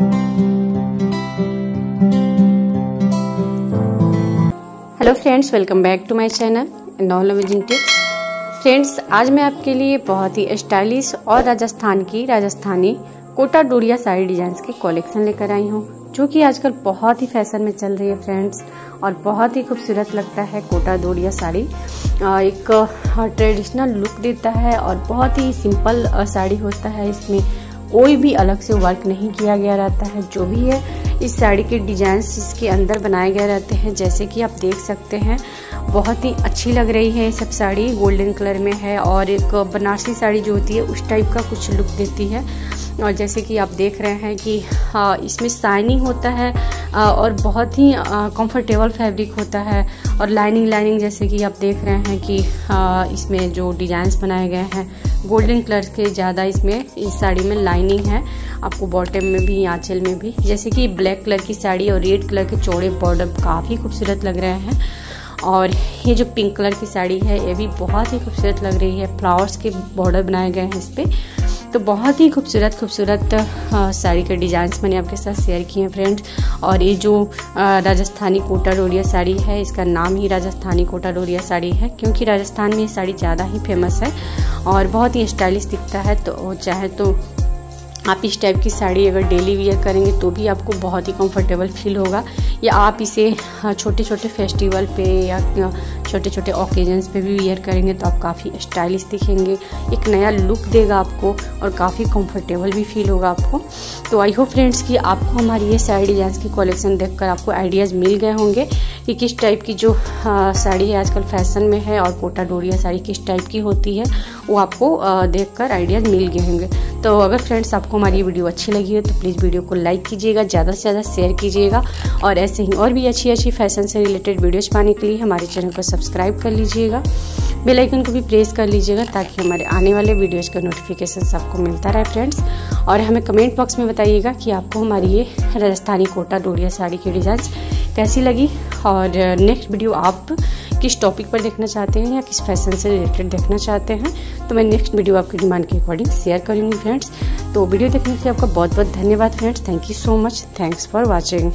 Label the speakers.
Speaker 1: Hello friends welcome back to my channel knoll amazing tips friends आज मैं आपके लिए बहुत ही स्टाइलिश और राजस्थान की राजस्थानी कोटा डोरिया साड़ी डिज़ाइन के कलेक्शन लेकर आई हूँ, जो कि आजकल बहुत ही फ़ैशन में चल रही है फ्रेंड्स और बहुत ही खूबसूरत लगता है कोटा डोरिया साड़ी। एक ट्रेडिशनल लुक देता है और बहुत ही सिंपल साड़ी होता है इसमें। कोई भी अलग से वर्क नहीं किया गया रहता है, जो भी है, इस साड़ी के डिज़ाइन इसके अंदर बनाए गए रहते हैं। जैसे कि आप देख सकते हैं, बहुत ही अच्छी लग रही है सब साड़ी। गोल्डन कलर में है और एक बनारसी साड़ी जो होती है, उस टाइप का कुछ लुक देती है। और जैसे कि आप देख रहे हैं कि हाँ इसमें शाइनिंग होता है और बहुत ही कंफर्टेबल फैब्रिक होता है। और लाइनिंग लाइनिंग जैसे कि आप देख रहे हैं कि इसमें जो डिजाइंस बनाए गए हैं गोल्डन कलर के ज़्यादा इसमें इस साड़ी में लाइनिंग है। आपको बॉटम में भी, आंचल में भी, जैसे कि ब्लैक कलर की साड़ी और रेड कलर के चौड़े बॉर्डर काफ़ी खूबसूरत लग रहे हैं। और ये जो पिंक कलर की साड़ी है, ये भी बहुत ही खूबसूरत लग रही है। फ्लावर्स के बॉर्डर बनाए गए हैं इस पर तो बहुत ही खूबसूरत खूबसूरत साड़ी के डिज़ाइंस मैंने आपके साथ शेयर किए हैं फ्रेंड्स और ये जो राजस्थानी कोटा डोरिया साड़ी है, इसका नाम ही राजस्थानी कोटा डोरिया साड़ी है, क्योंकि राजस्थान में ये साड़ी ज़्यादा ही फ़ेमस है और बहुत ही स्टाइलिश दिखता है तो चाहे तो आप इस टाइप की साड़ी अगर डेली वियर करेंगे तो भी आपको बहुत ही कंफर्टेबल फील होगा। या आप इसे छोटे छोटे फेस्टिवल पे या छोटे छोटे ओकेजन्स पे भी वेयर करेंगे तो आप काफ़ी स्टाइलिश दिखेंगे। एक नया लुक देगा आपको और काफ़ी कंफर्टेबल भी फील होगा आपको। तो आई होप फ्रेंड्स कि आपको हमारी ये साड़ी डिज़ाइन की कलेक्शन देखकर आपको आइडियाज़ मिल गए होंगे कि किस टाइप की जो साड़ी है आजकल फ़ैशन में है और कोटा डोरिया साड़ी किस टाइप की होती है, वो आपको देख कर आइडियाज़ मिल गए होंगे। तो अगर फ्रेंड्स आपको हमारी वीडियो अच्छी लगी हो तो प्लीज़ वीडियो को लाइक कीजिएगा, ज़्यादा से ज़्यादा शेयर कीजिएगा और ऐसे ही और भी अच्छी अच्छी फ़ैशन से रिलेटेड वीडियोज़ पाने के लिए हमारे चैनल को सब्सक्राइब कर लीजिएगा, बेल आइकन को भी प्रेस कर लीजिएगा ताकि हमारे आने वाले वीडियोज़ का नोटिफिकेशन आपको मिलता रहे फ्रेंड्स और हमें कमेंट बॉक्स में बताइएगा कि आपको हमारी ये राजस्थानी कोटा डोरिया साड़ी की डिज़ाइन कैसी लगी और नेक्स्ट वीडियो आप किस टॉपिक पर देखना चाहते हैं या किस फ़ैशन से रिलेटेड देखना चाहते हैं तो मैं नेक्स्ट वीडियो आपकी डिमांड के अकॉर्डिंग शेयर करूँगी फ्रेंड्स तो वीडियो देखने के लिए आपका बहुत बहुत धन्यवाद friends thank you so much thanks for watching